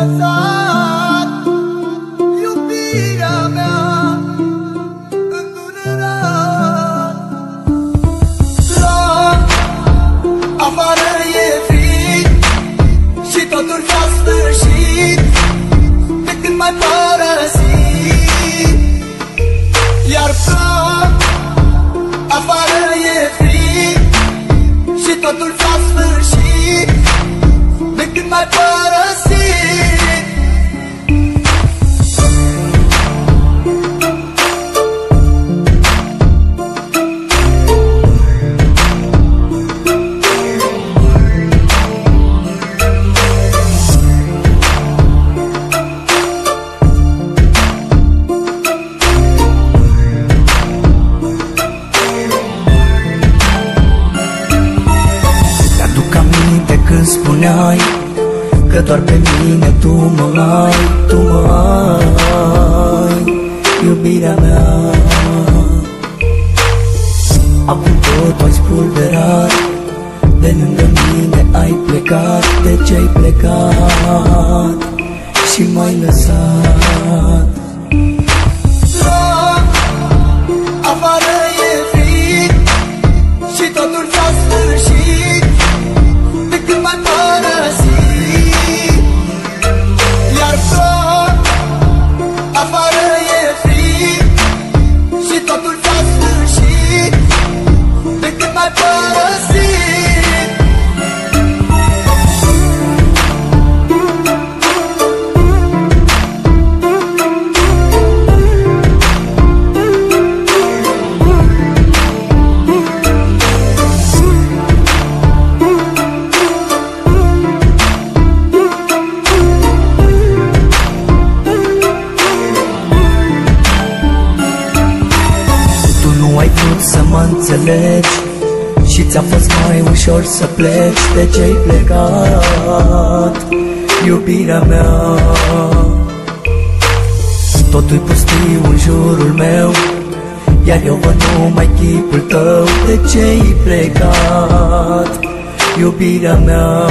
lăsat Mi-aduc aminte când spuneai Că doar pe mine tu mă ai Tu mă ai Iubirea mea. Acum tot ai spulberat De lângă mine ai plecat De ce ai plecat Și m-ai lăsat nu ai vrut să mă înțelegi Și ți-a fost mai ușor să pleci De ce ai plecat, iubirea mea. Totul pustiu în jurul meu Iar eu văd numai chipul tău. De ce ai plecat, iubirea mea